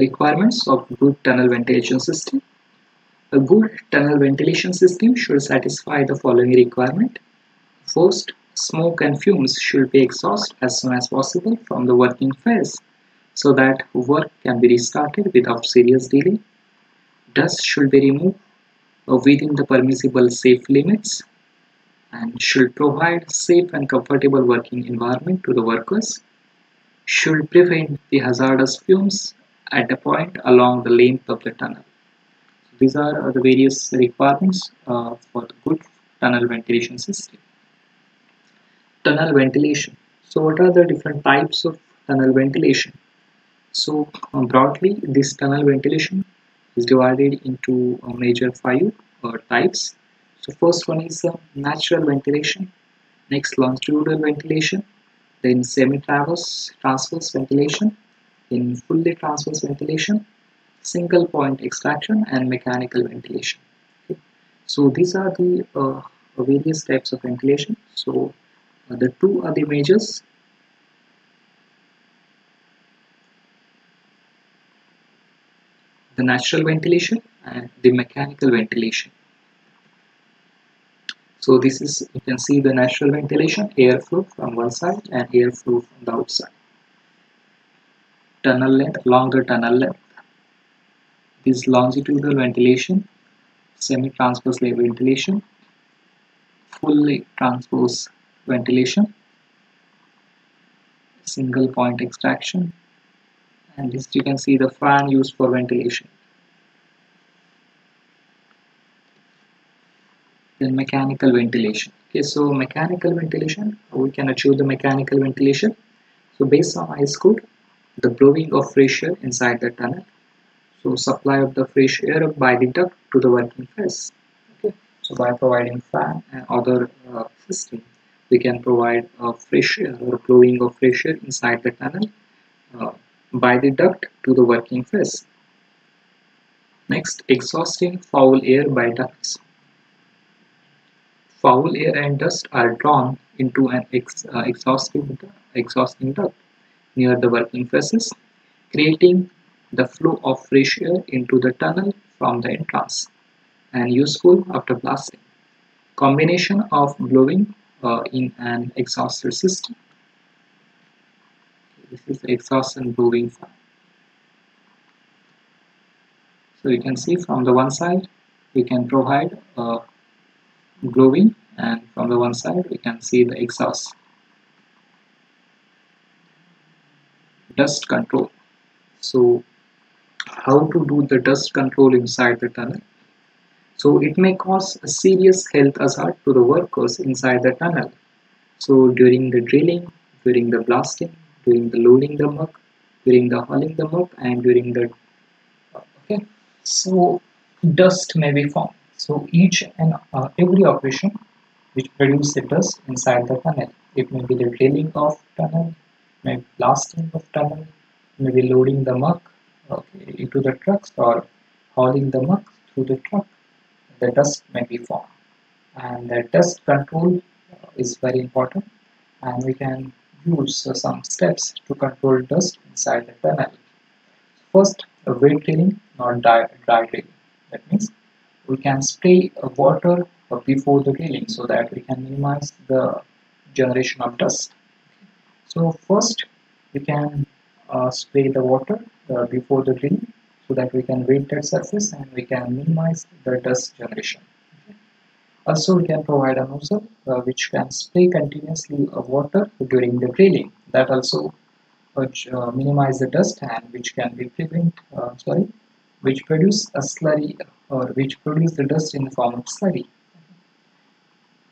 requirements of good tunnel ventilation system. A good tunnel ventilation system should satisfy the following requirement. First, smoke and fumes should be exhausted as soon as possible from the working face so that work can be restarted without serious delay. Dust should be removed uh, within the permissible safe limits and should provide safe and comfortable working environment to the workers should prevent the hazardous fumes at a point along the length of the tunnel. These are the various requirements uh, for the good tunnel ventilation system. Tunnel ventilation. So what are the different types of tunnel ventilation? So um, broadly this tunnel ventilation is divided into uh, major five uh, types. So first one is uh, natural ventilation, next longitudinal ventilation, then semi-transverse transverse ventilation, in fully transverse ventilation, single point extraction and mechanical ventilation. Okay. So these are the uh, various types of ventilation. So uh, the two are the majors. The natural ventilation and the mechanical ventilation. So this is, you can see the natural ventilation, airflow from one side and airflow from the outside tunnel length along the tunnel length. This longitudinal ventilation semi-transverse ventilation fully transverse ventilation single point extraction and this you can see the fan used for ventilation. Then mechanical ventilation. Okay so mechanical ventilation we can achieve the mechanical ventilation. So based on IS code the blowing of fresh air inside the tunnel. So supply of the fresh air by the duct to the working face okay. So by providing fan and other uh, system we can provide a fresh air or blowing of fresh air inside the tunnel uh, by the duct to the working face next exhausting foul air by ducts. Foul air and dust are drawn into an ex, uh, exhausting, exhausting duct near the working faces, creating the flow of fresh air into the tunnel from the entrance and useful after blasting. Combination of blowing uh, in an exhauster system. This is the exhaust and blowing fan. So you can see from the one side we can provide uh, blowing and from the one side we can see the exhaust dust control. So how to do the dust control inside the tunnel? So it may cause a serious health hazard to the workers inside the tunnel. So during the drilling during the blasting during the loading the muck during the hauling the muck and during the okay. So dust may be formed so each and uh, every operation which produces dust inside the tunnel. It may be the drilling of tunnel maybe blasting of tunnel, maybe loading the muck okay, into the trucks or hauling the muck through the truck, the dust may be formed. And the dust control is very important and we can use uh, some steps to control dust inside the tunnel. First, wet drilling, not dry, dry. That means we can spray water before the drilling so that we can minimize the generation of dust so first we can uh, spray the water uh, before the drilling so that we can wet that surface and we can minimize the dust generation. Okay. Also we can provide a nozzle uh, which can spray continuously water during the drilling that also which uh, minimize the dust and which can be prevent uh, sorry which produce a slurry or which produce the dust in the form of slurry.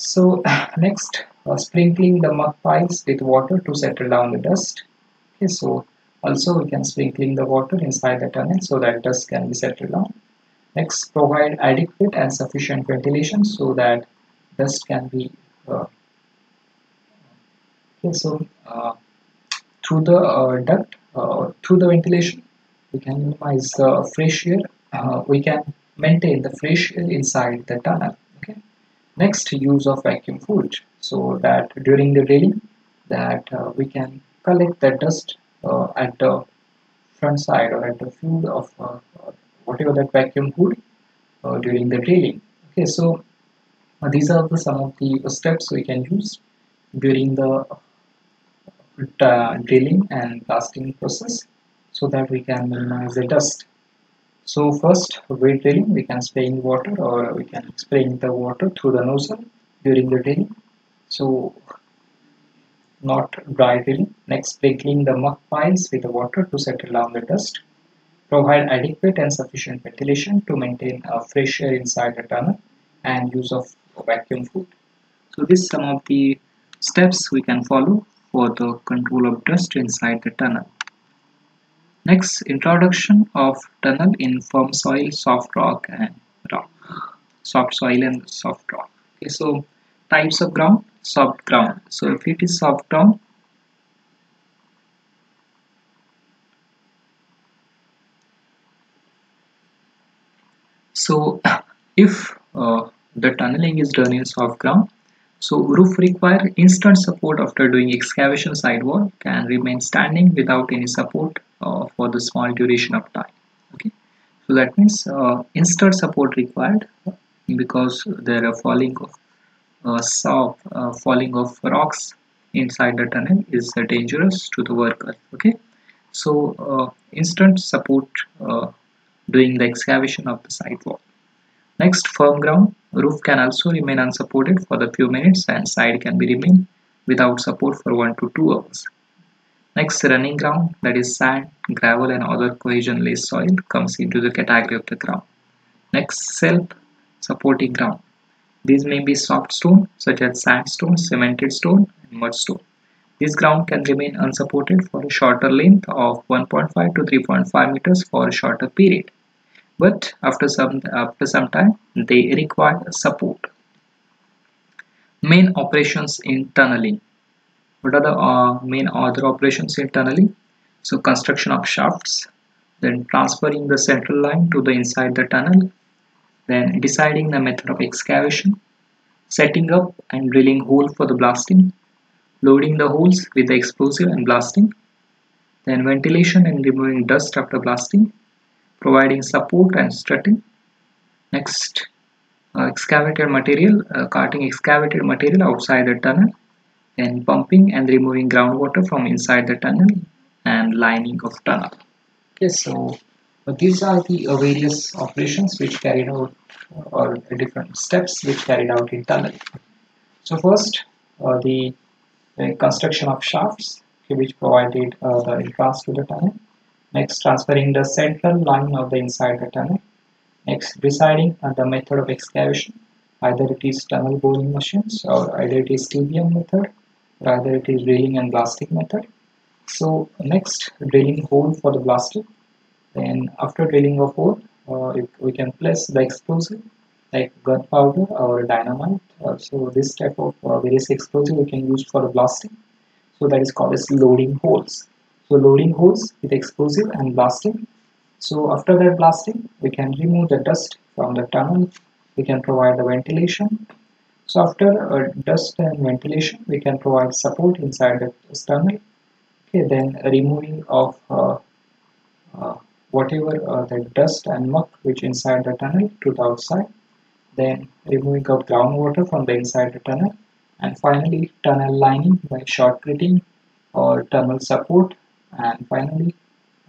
So next uh, sprinkling the muck piles with water to settle down the dust. Okay so also we can sprinkling the water inside the tunnel so that dust can be settled down. Next provide adequate and sufficient ventilation so that dust can be uh, okay so uh, through the uh, duct uh, through the ventilation we can minimize the fresh air. Uh, we can maintain the fresh air inside the tunnel Next, use of vacuum fluid so that during the drilling that uh, we can collect the dust uh, at the front side or at the field of uh, whatever that vacuum hood uh, during the drilling okay so uh, these are the some of the steps we can use during the uh, drilling and blasting process so that we can minimize the dust so first with drilling we can spray in water or we can spray in the water through the nozzle during the drilling so not dry drilling next sprinkling the muck piles with the water to settle down the dust. Provide adequate and sufficient ventilation to maintain a fresh air inside the tunnel and use of vacuum hood so this is some of the steps we can follow for the control of dust inside the tunnel next introduction of tunnel in firm soil soft rock and rock. Soft soil and soft rock. Okay so types of ground soft ground. So if it is soft ground so if uh, the tunneling is done in soft ground so roof require instant support after doing excavation sidewall can remain standing without any support for the small duration of time okay so that means uh, instant support required because there are falling of uh, soft uh, falling of rocks inside the tunnel is uh, dangerous to the worker okay so uh, instant support during the excavation of the sidewall Next, firm ground. Roof can also remain unsupported for the few minutes and side can be remain without support for 1 to 2 hours. Next, running ground that is sand, gravel and other cohesion-less soil comes into the category of the ground. Next, self-supporting ground. These may be soft stone such as sandstone, cemented stone and mudstone. This ground can remain unsupported for a shorter length of 1.5 to 3.5 meters for a shorter period but after some after some time they require support main operations in tunneling what are the uh, main other operations in tunneling so construction of shafts then transferring the central line to the inside the tunnel then deciding the method of excavation setting up and drilling hole for the blasting loading the holes with the explosive and blasting then ventilation and removing dust after blasting providing support and strutting. Next uh, excavated material uh, carting excavated material outside the tunnel then pumping and removing groundwater from inside the tunnel and lining of tunnel. Okay so uh, these are the uh, various operations which carried out uh, or different steps which carried out in tunnel. So first uh, the, the, construction of shafts okay, which provided the entrance to the tunnel. Next, transferring the central line of the inside the tunnel. Next, deciding on the method of excavation. Either it is tunnel boring machines or either it is TBM method or either it is drilling and blasting method. So next, drilling hole for the blasting. Then after drilling a hole, uh, we can place the explosive like gunpowder or dynamite. Uh, so this type of uh, various explosive we can use for the blasting. So that is called as loading holes so loading holes with explosive and blasting so after that blasting we can remove the dust from the tunnel we can provide the ventilation so after uh, dust and ventilation we can provide support inside the tunnel okay then removing of uh, uh, whatever uh, the dust and muck which inside the tunnel to the outside then removing of groundwater from the inside the tunnel and finally tunnel lining by shotcreting or tunnel support and finally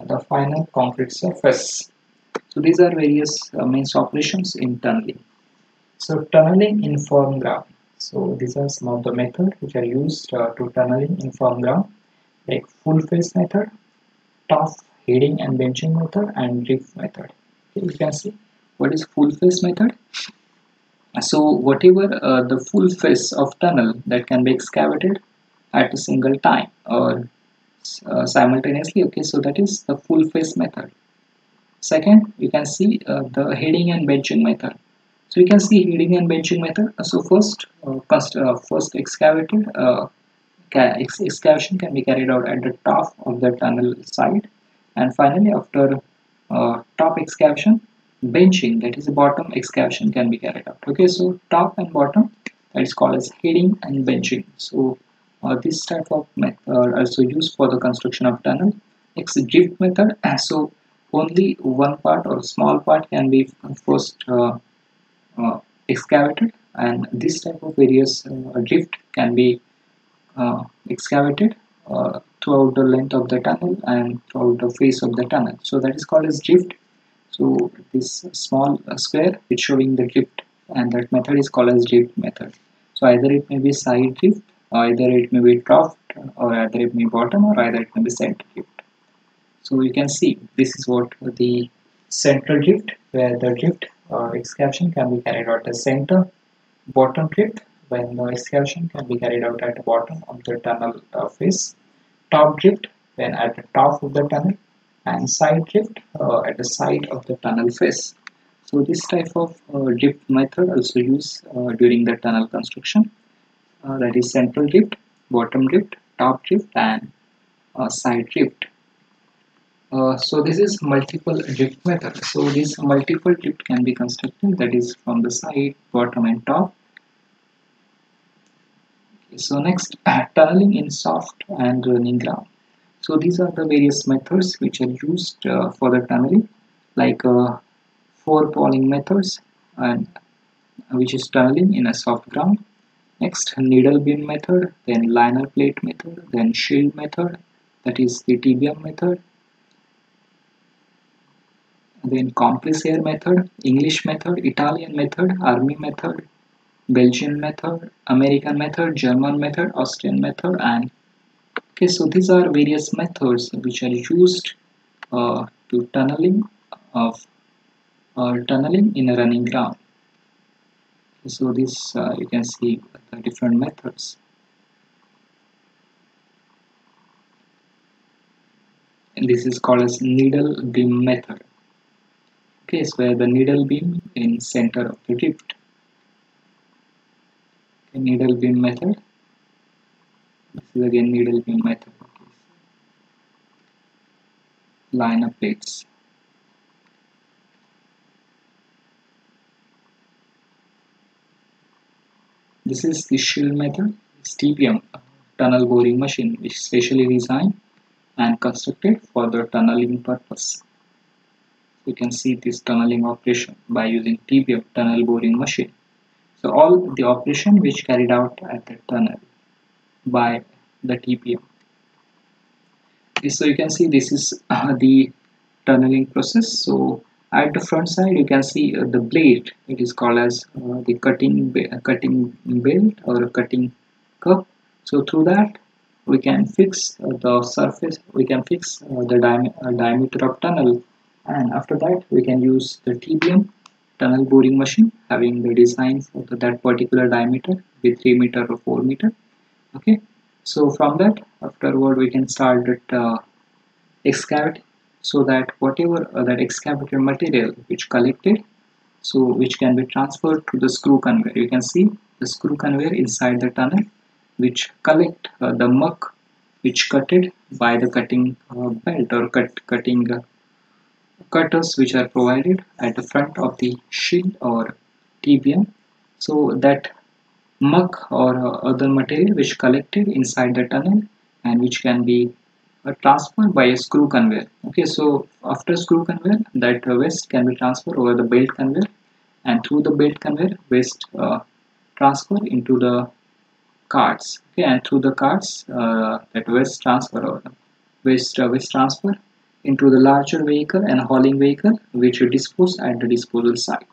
the final concrete surface. So these are various uh, means operations in tunneling. So tunneling in firm ground. So these are some of the methods which are used uh, to tunneling in firm ground like full face method, top heading and benching method and drift method. Okay, you can see what is full face method. So whatever uh, the full face of tunnel that can be excavated at a single time or uh, simultaneously okay so that is the full face method second you can see uh, the heading and benching method so you can see heading and benching method. Uh, so first uh, first, uh, first excavated ex excavation can be carried out at the top of the tunnel side and finally after top excavation benching that is the bottom excavation can be carried out. Okay so top and bottom that is called as heading and benching. So uh, this type of method are also used for the construction of tunnel. Next drift method. So only one part or small part can be first uh, excavated. And this type of various uh, drift can be uh, excavated uh, throughout the length of the tunnel and throughout the face of the tunnel. So that is called as drift. So this small square is showing the drift and that method is called as drift method. So either it may be side drift either it may be top or either it may be bottom or either it may be center drift. So you can see this is what the central drift where the drift uh, excavation can be carried out at the center bottom drift when the excavation can be carried out at the bottom of the tunnel uh, face top drift when at the top of the tunnel. And side drift uh, at the side of the tunnel face. So this type of uh, drift method also used uh, during the tunnel construction. Uh, that is central drift bottom drift top drift and uh, side drift uh, so this is multiple drift method. So this multiple drift can be constructed that is from the side bottom and top. Okay, so next tunneling in soft and running ground. So these are the various methods which are used uh, for the tunneling like uh, forepoling methods and which is tunneling in a soft ground. Next needle beam method then liner plate method then shield method that is the TBM method then compressor method English method Italian method army method Belgian method American method German method Austrian method and okay so these are various methods which are used uh, to tunneling of uh, tunneling in a running ground. So this uh, you can see the different methods. And this is called as needle beam method so where the needle beam in center of the drift. Okay, needle beam method. This is again needle beam method. Line of plates. This is the shield method. It's TBM tunnel boring machine which is specially designed and constructed for the tunneling purpose you can see this tunneling operation by using TBM tunnel boring machine so all the operation which carried out at the tunnel by the TBM. So you can see this is uh, the tunneling process. So at the front side you can see uh, the blade. It is called as uh, the cutting cutting belt or cutting cup. So through that we can fix uh, the surface. We can fix uh, the uh, diameter of tunnel, and after that we can use the TBM tunnel boring machine having the design for that particular diameter with 3 meter or 4 meter. Okay. So from that afterward we can start it uh, excavate so that whatever uh, that excavated material which collected so which can be transferred to the screw conveyor. You can see the screw conveyor inside the tunnel which collect uh, the muck which cutted by the cutting uh, belt or cut cutting uh, cutters which are provided at the front of the shield or TBM so that muck or uh, other material which collected inside the tunnel and which can be uh, transferred by a screw conveyor. Okay so after screw conveyor that uh, waste can be transferred over the belt conveyor and through the belt conveyor waste uh, transfer into the carts. Okay and through the carts uh, that waste transfer or waste uh, waste transfer into the larger vehicle and hauling vehicle which are disposed at the disposal site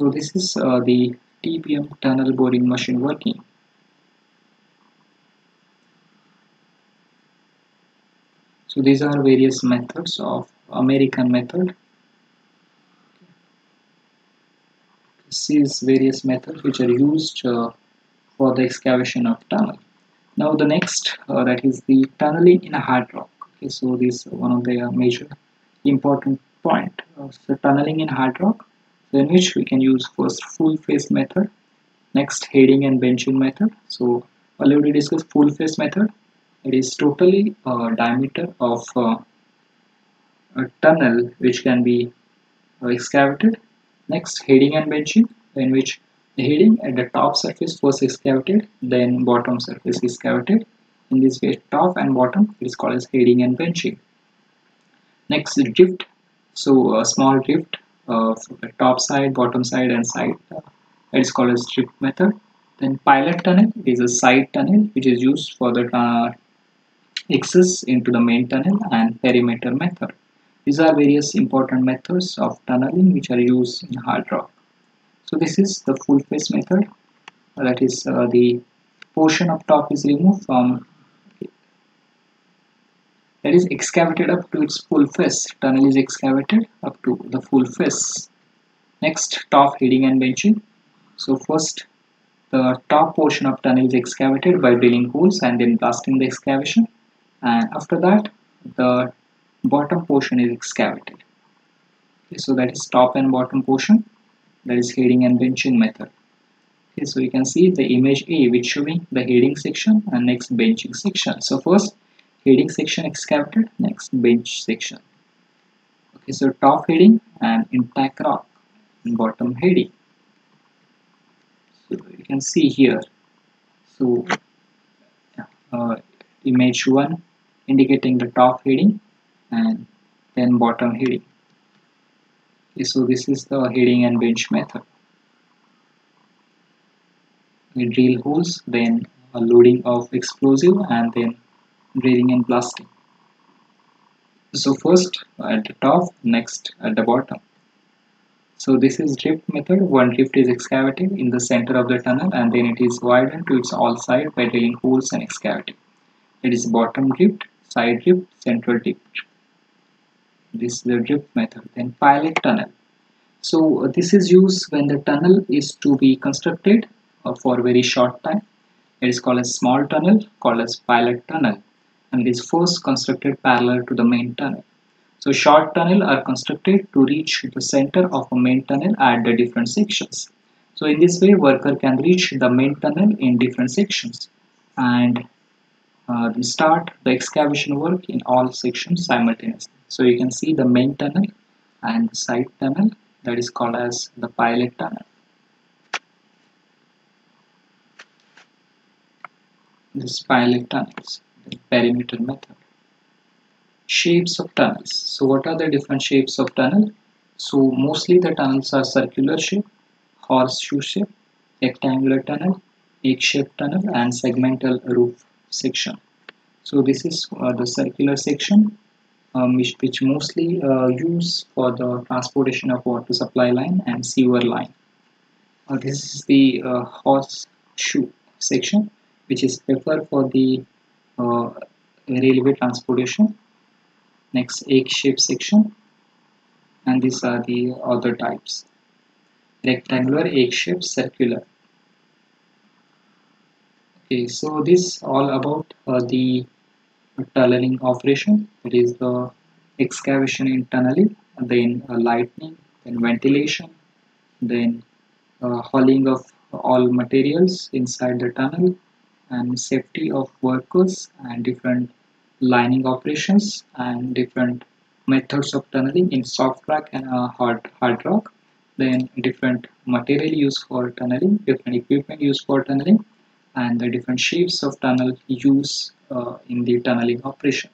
so this is uh, the TBM tunnel boring machine working. So these are various methods of American method. This is various methods which are used uh, for the excavation of tunnel. Now the next uh, that is the tunneling in a hard rock. Okay, so this is one of the uh, major important point. Uh, so tunneling in hard rock in which we can use first full face method next heading and benching method so already discussed full face method it is totally uh, diameter of uh, a tunnel which can be uh, excavated next heading and benching in which heading at the top surface was excavated then bottom surface is excavated. In this way top and bottom is called as heading and benching next drift. So a small drift uh, the top side bottom side and side uh, it is called as drift method. Then pilot tunnel is a side tunnel which is used for the uh, access into the main tunnel and perimeter method. These are various important methods of tunneling which are used in hard rock so this is the full face method. That is uh, the portion of top is removed from that is excavated up to its full face. Tunnel is excavated up to the full face. Next top heading and benching. So first the top portion of tunnel is excavated by drilling holes and then blasting the excavation. And after that the bottom portion is excavated. Okay, so that is top and bottom portion that is heading and benching method. Okay so you can see the image a which showing the heading section and next benching section. So first heading section excavated next bench section. Okay so top heading and intact rock and bottom heading. So you can see here. So uh, image 1 indicating the top heading and then bottom heading so this is the heading and bench method. We drill holes then loading of explosive and then drilling and blasting. So first at the top next at the bottom. So this is drift method. One drift is excavated in the center of the tunnel and then it is widened to its all side by drilling holes and excavating. It is bottom drift side drift central drift this is the drift method then pilot tunnel so uh, this is used when the tunnel is to be constructed uh, for very short time. It is called a small tunnel called as pilot tunnel and it is first constructed parallel to the main tunnel. So short tunnel are constructed to reach the center of a main tunnel at the different sections. So in this way worker can reach the main tunnel in different sections and uh, start the excavation work in all sections simultaneously. So you can see the main tunnel and the side tunnel that is called as the pilot tunnel. this pilot tunnels, the perimeter method. Shapes of tunnels. So what are the different shapes of tunnel? So mostly the tunnels are circular shape, horseshoe shape, rectangular tunnel, egg-shaped tunnel and segmental roof section. So this is uh, the circular section um, which, which, mostly uh, use for the transportation of water supply line and sewer line. Uh, this is the uh, horseshoe section which is preferred for the uh, railway transportation. Next egg shape section. And these are the other types. Rectangular egg shape circular. Okay so this all about uh, the tunneling operation. It is the excavation in tunneling then uh, lightning then ventilation then uh, hauling of all materials inside the tunnel and safety of workers and different lining operations and different methods of tunneling in soft rock and uh, hard, hard rock. Then different material used for tunneling different equipment used for tunneling and the different shapes of tunnel used uh, in the tunneling operation